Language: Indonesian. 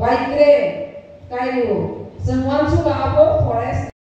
White grey, kayu. Semua suka apa? Forest